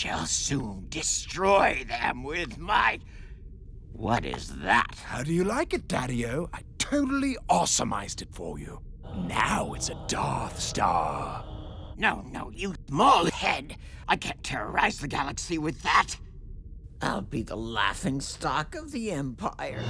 shall soon destroy them with my... What is that? How do you like it, Daddy-O? I totally awesomized it for you. Now it's a Darth Star. No, no, you small head. I can't terrorize the galaxy with that. I'll be the laughing stock of the Empire.